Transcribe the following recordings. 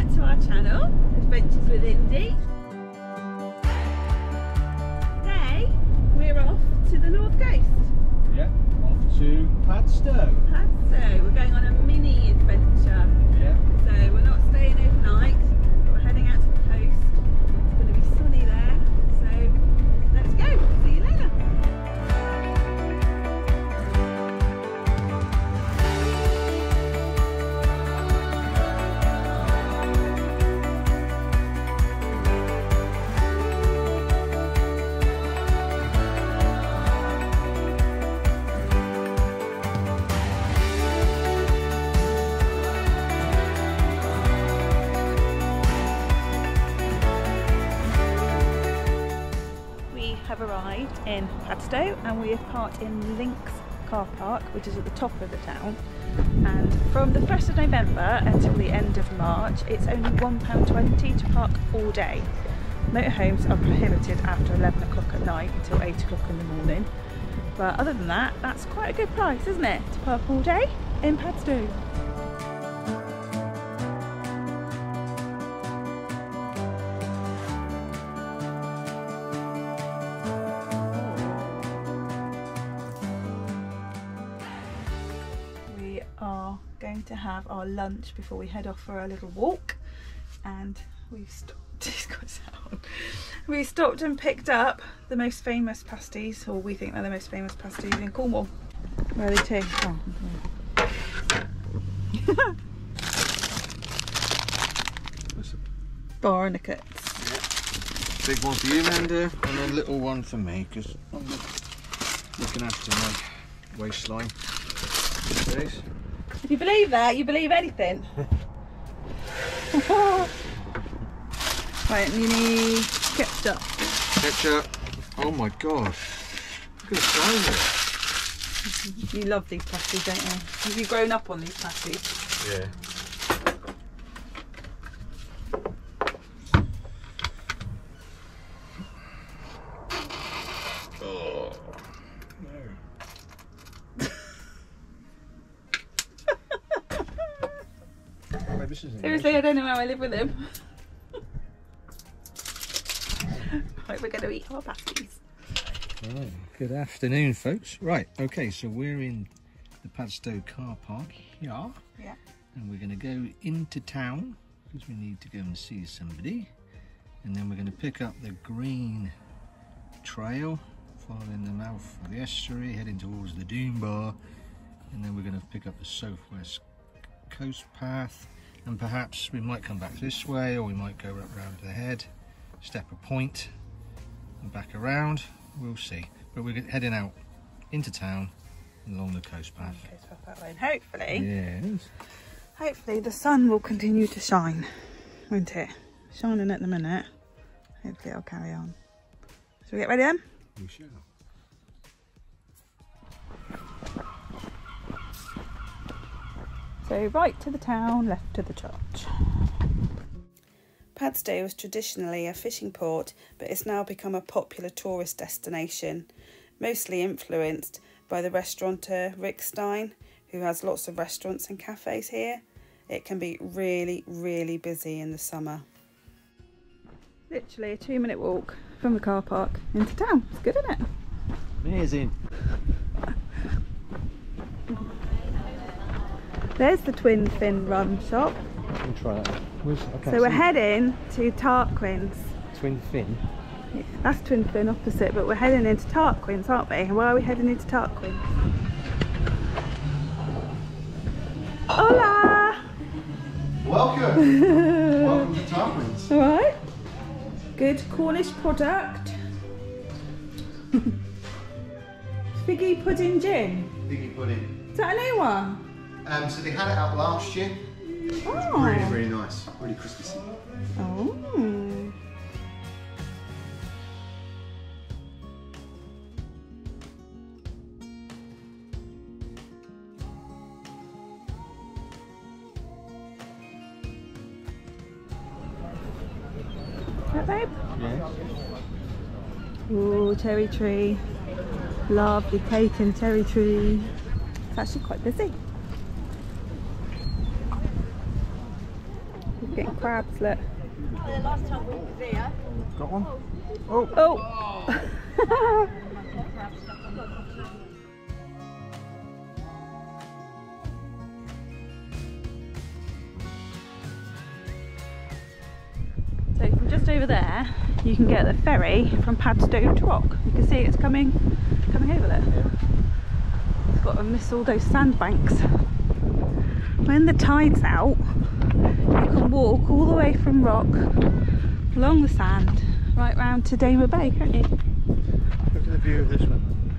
back to our channel, Adventures with Indie. Today we're off to the North Coast, Yeah, off to Padstow. Padstow. We're going on a mini adventure. Yeah. So we're not staying overnight, and we have parked in Links car park, which is at the top of the town. And from the 1st of November until the end of March, it's only £1.20 to park all day. Motorhomes are prohibited after 11 o'clock at night until 8 o'clock in the morning. But other than that, that's quite a good price, isn't it? To park all day in Padstow. Have our lunch before we head off for a little walk, and we've stopped. It's got sound. We stopped and picked up the most famous pasties, or we think they're the most famous pasties in Cornwall. Where are they to? Oh. Barnecutts. Big one for you, Amanda, and a little one for me, because I'm looking after my waistline these days. If you believe that, you believe anything. right, and you need ketchup. Ketchup. Oh my god. Look at the size of You love these pasties, don't you? Have you grown up on these pasties? Yeah. This is Seriously, I don't know how I live with him. right, we're going to eat our pasties. Right, good afternoon, folks. Right, okay, so we're in the Padstow car park here, Yeah. and we're going to go into town because we need to go and see somebody, and then we're going to pick up the green trail, following the mouth of the estuary, heading towards the Dune Bar, and then we're going to pick up the southwest coast path, and perhaps we might come back this way, or we might go up round the head, Stepper Point, and back around. We'll see. But we're heading out into town along the coast path. Okay, so that way. And hopefully, Yes. hopefully the sun will continue to shine, won't it? Shining at the minute. Hopefully it'll carry on. Shall we get ready then? We shall. So right to the town, left to the church. Padstow was traditionally a fishing port, but it's now become a popular tourist destination, mostly influenced by the restaurateur Rick Stein, who has lots of restaurants and cafes here. It can be really, really busy in the summer. Literally a two minute walk from the car park into town. It's good, isn't it? Amazing. There's the Twin Fin Rum shop. We'll try that. Where's, okay, So we're heading to Tarquin's. Twin fin. Yeah, that's Twin Fin opposite, but we're heading into Tarquin's, aren't we? And why are we heading into Tarquin's? Hola! Welcome. Welcome to Tarquin's. Alright. Good Cornish product. Figgy pudding gin. Piggy pudding. Is that a new one? Um, so they had it out last year. Oh. Really, really nice. Really crispy. Oh. That babe? Ooh, cherry tree. Lovely cake and cherry tree. It's actually quite busy. Getting crabs, look. Got one? Oh! Oh! so from just over there, you can get the ferry from Padstow to Rock. You can see it's coming, coming over there. It's got to miss all those sandbanks. When the tide's out, can walk all the way from Rock, along the sand, right round to Daymer Bay, can't you? Look at the view of this one.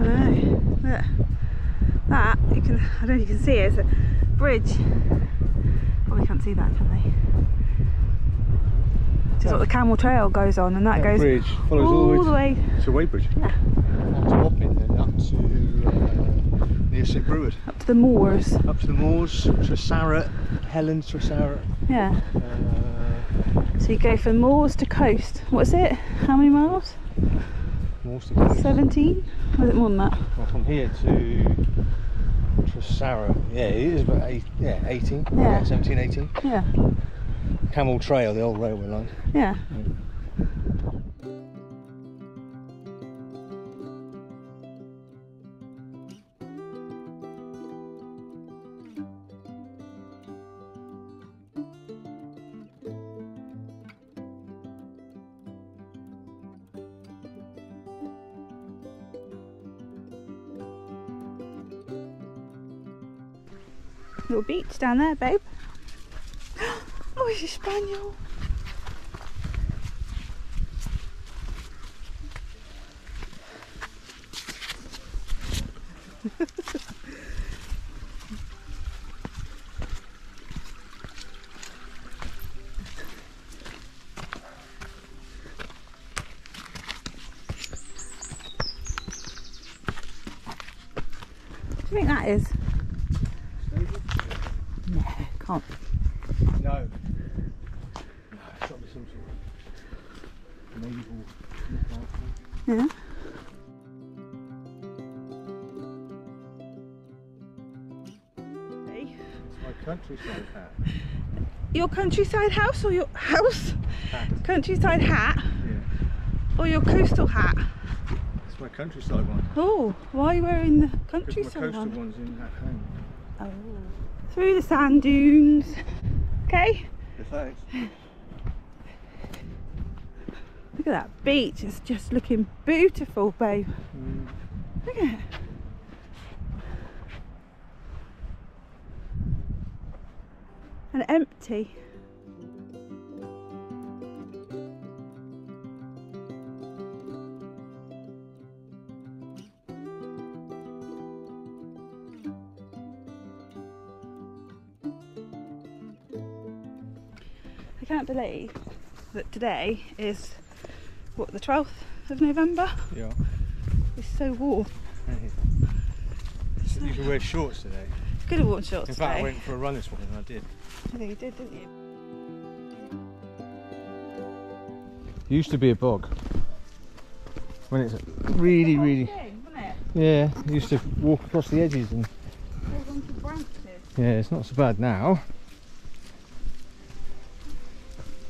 I know. Look. That you can I don't know if you can see it, it's a bridge. Probably can't see that, can they? Which is what the camel trail goes on and that goes bridge follows all the way. It's a weighbridge. Yeah. Up to Wapping and up to uh, near St Breward. Up to the moors. Up to the moors, Tresarrett, Helen Tresarrett. Yeah. Uh, So you go from moors to coast. What's it? How many miles? moors to coast. 17? Or is it more than that? Well, from here to Tresarrett, yeah, it is about eight, yeah, 18, Yeah. 17, 18. Yeah. Camel Trail, the old railway line. Yeah. Little beach down there, babe. Oh, it's a spaniel. You think that is? Countryside house or your house? hat. Countryside hat Yeah. or your coastal hat? It's my countryside one. Oh, why are you wearing the Because my countryside coastal one? one's in at home. Oh. Through the sand dunes. Okay, Yeah, thanks. look at that beach. It's just looking beautiful, babe. Mm. Look at it. And empty. I can't believe that today is what the 12th of November. Yeah. It's so warm. Hey. So you can wear shorts today. Could have worn shorts In fact, I went for a run this morning and I did. I think you did, didn't you? Used to be a bog. When it's really, really. Thing, wasn't it? Yeah, used to walk across the edges and Goes on to branches. yeah, it's not so bad now.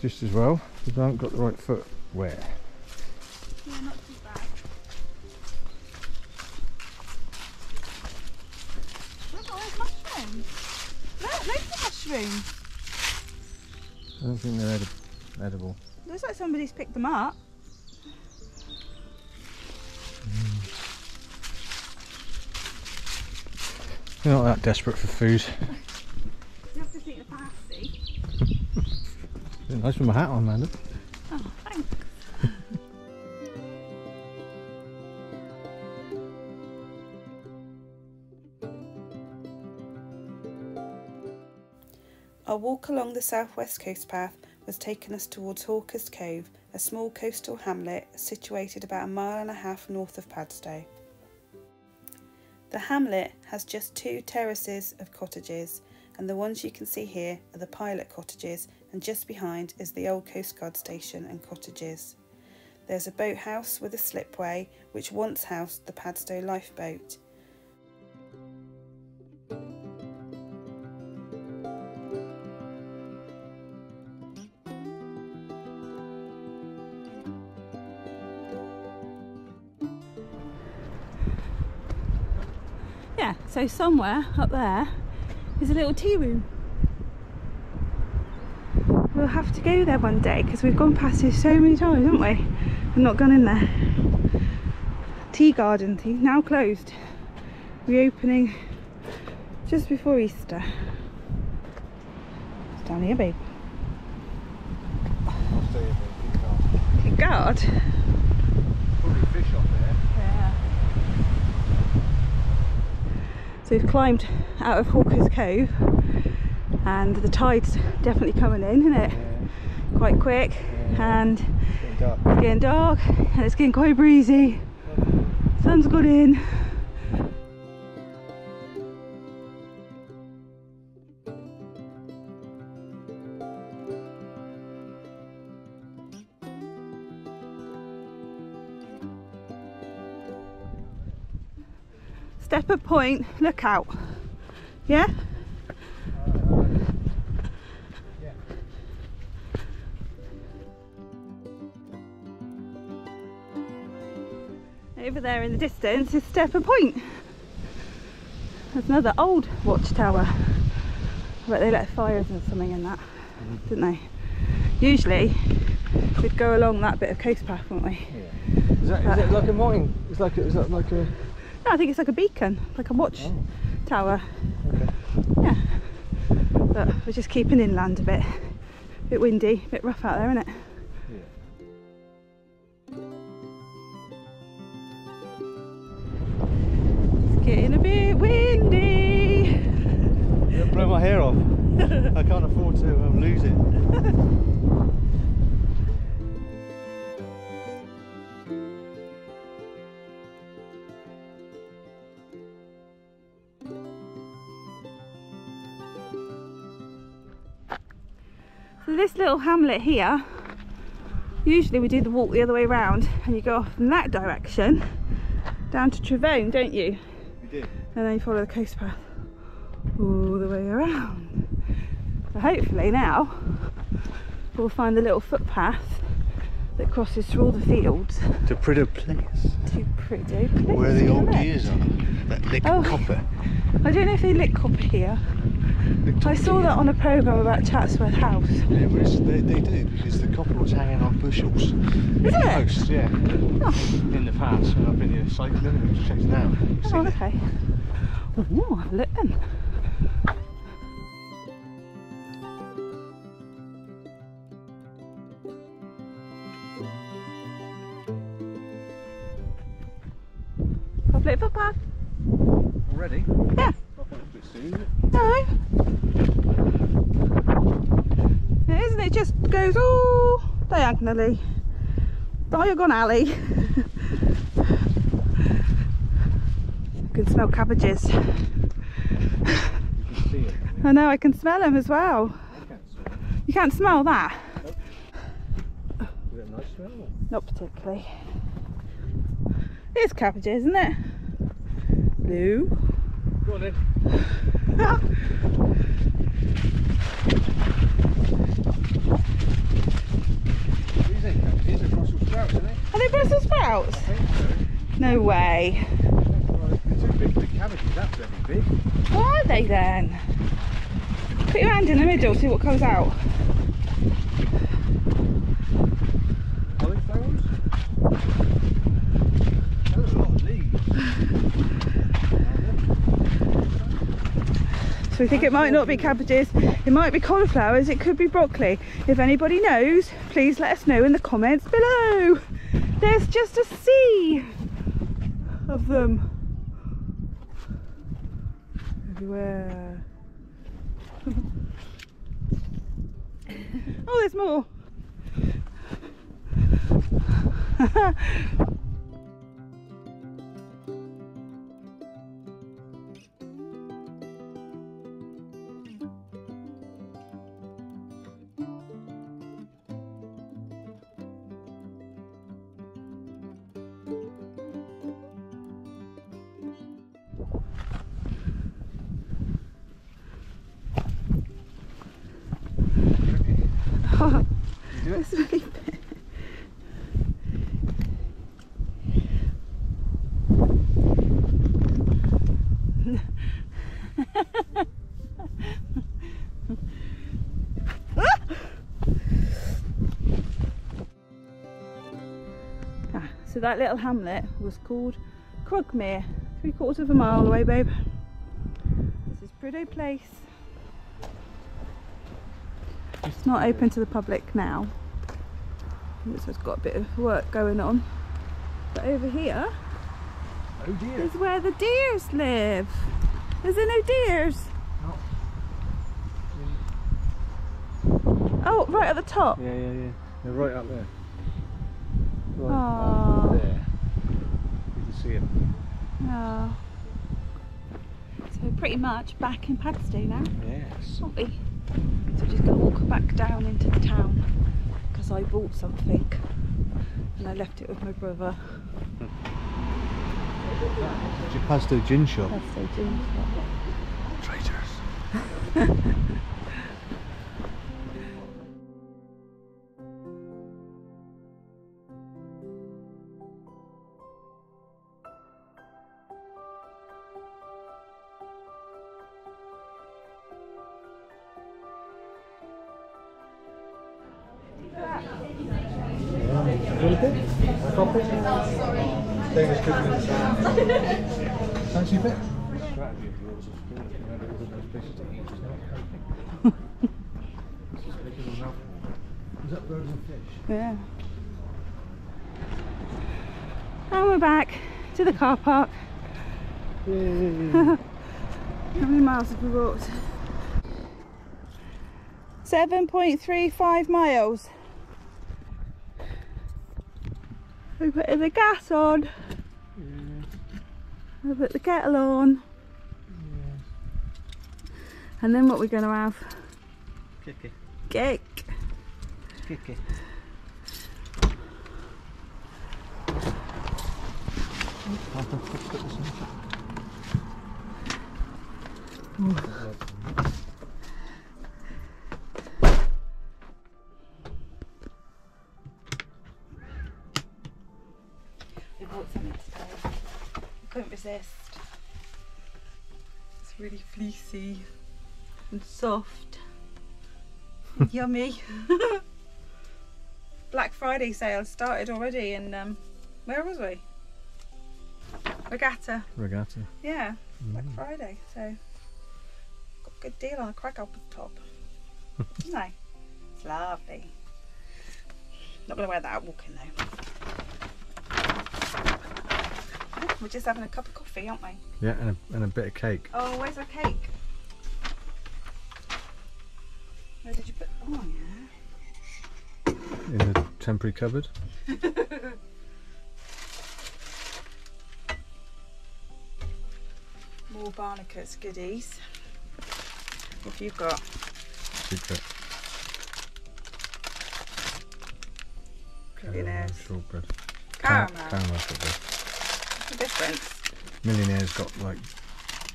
Just as well, because I haven't got the right footwear. Yeah, not too bad. Look at all those mushrooms. Look, loads of mushrooms. I don't think they're edi- edible. Looks like somebody's picked them up. You're not that desperate for food. You have to think the pasty. Nice with my hat on, Amanda. Oh, thanks. Our walk along the southwest coast path was taking us towards Hawker's Cove, a small coastal hamlet situated about a mile and a half north of Padstow. The hamlet has just two terraces of cottages, and the ones you can see here are the pilot cottages, and just behind is the old Coast Guard station and cottages. There's a boathouse with a slipway which once housed the Padstow lifeboat. Yeah, so somewhere up there is a little tea room. We'll have to go there one day because we've gone past it so many times, haven't we? And not gone in there. Tea garden, tea, now closed. Reopening just before Easter. It's down here, babe. I'll stay in there. Keep guard. Probably fish off there. Yeah. So we've climbed out of Hawker's Cove and the tide's definitely coming in, isn't it? Quite quick Yeah. and Getting dark. it's getting dark and it's getting quite breezy. Sun's got in. Stepper Point, look out. Yeah? There in the distance is Stepper Point. There's another old watchtower. I bet they let fires and something in that, didn't they? Usually we'd go along that bit of coast path, wouldn't we? Is that, is that like a mine? Is like a, is that like a? No, I think it's like a beacon, like a watch Oh. tower. Okay. Yeah. But we're just keeping inland a bit. A bit windy, a bit rough out there, isn't it? Windy. It'll blow my hair off. I can't afford to um, lose it. So this little hamlet here, usually we do the walk the other way round and you go off in that direction down to Trevone, don't you? We did. And then you follow the coast path all the way around. So hopefully now we'll find the little footpath that crosses through all the fields To Prideaux Place. to Where Place, the old deers are. That lick Oh. copper. I don't know if they lick copper here. I saw that on a programme about Chatsworth House. Yeah, well, they, they do because the copper was hanging on bushels. Is it? Posts, yeah. Oh. In the past, when I've been here cycling and just checked it out. Oh, seen it. Oh, a look then. Public footpath? Already? Yeah. I it was a bit soon. isn't it? No. It isn't, it just goes all diagonally. Diagon alley. you can smell cabbages. You can see it. I know, I can smell them as well. I can't smell it. You can't smell that? A nice smell? Not particularly. It's cabbages, isn't it? Blue. Go on then. These ain't cabbages, they're Brussels sprouts, aren't they? Are they Brussels sprouts? So. No way. Big the cabbages, that's very big. What are they then? Put your hand in the middle, see what comes out. Cauliflowers? There's a lot of leaves. So we think it might not be cabbages, it might be cauliflowers, it could be broccoli. If anybody knows, please let us know in the comments below. There's just a sea of them everywhere. oh, there's more. that little hamlet was called Crugmere, three quarters of a mile away, babe. This is Prideaux Place. It's not open to the public now. This has got a bit of work going on. But over here Oh dear. is where the deers live. Is there no deers? Oh, right at the top. Yeah, yeah, yeah. They're right up there. Right Aw. up there. You can see them. Oh. So pretty much back in Padstow now, Yes. aren't we? So we're just going to walk back down into the town because I bought something and I left it with my brother. Pasto gin shop. Padstow gin shop. Traitors. Yours is. You that birds and fish? Yeah. And we're back to the car park. How many miles have we walked? 7.35 miles. We put the gas on. We put the kettle on. And then what we're going to have? Kicky. Cake. Kicky. We really and soft. and Yummy. Black Friday sale started already and um where was we? Regatta. Regatta. Yeah, Black Friday. So got a good deal on a crack up top. Isn't it? It's lovely. Not gonna wear that out walking though. We're just having a cup of coffee, aren't we? Yeah, and a, and a bit of cake. Oh, where's our cake? Where did you put? Oh yeah. in the temporary cupboard. More Barnecutts goodies. What have you got? Secret. Millionaires. shortbread. Caramel. Caramel shortbread. What's the difference? Millionaire's got like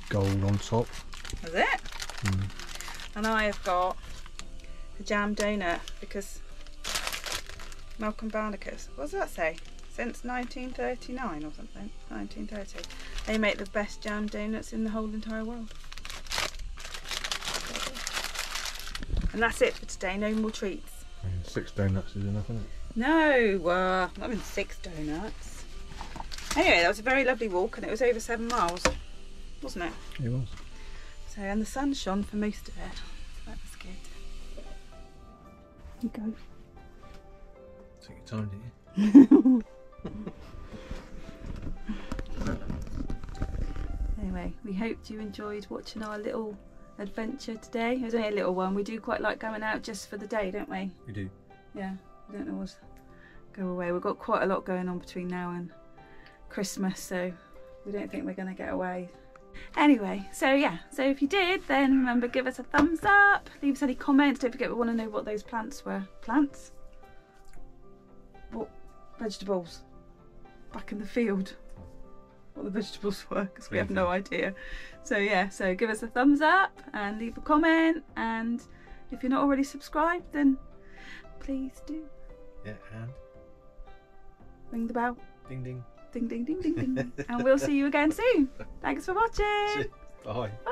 gold on top. Is it? Mm. And I have got a jam donut because Malcolm Barnecutts. What does that say? Since 1939 or something. 1930. They make the best jam donuts in the whole entire world. And that's it for today. No more treats. I mean, six donuts is enough, isn't it? No, uh, not even six donuts. Anyway, that was a very lovely walk and it was over seven miles, wasn't it? It was. So, and the sun shone for most of it. You go. Take your time, didn't you? Anyway, we hoped you enjoyed watching our little adventure today. It was only a little one. We do quite like going out just for the day, don't we? We do. Yeah, we don't always go away. We've got quite a lot going on between now and Christmas, so we don't think we're going to get away. Anyway, so yeah, so if you did, then remember give us a thumbs up, leave us any comments. Don't forget we want to know what those plants were. Plants? What vegetables? Back in the field. What the vegetables were, because we have no idea. So yeah, so give us a thumbs up and leave a comment. And if you're not already subscribed, then please do Yeah, and ring the bell. ding ding. Ding ding ding ding ding. and we'll see you again soon. Thanks for watching. Bye. Bye.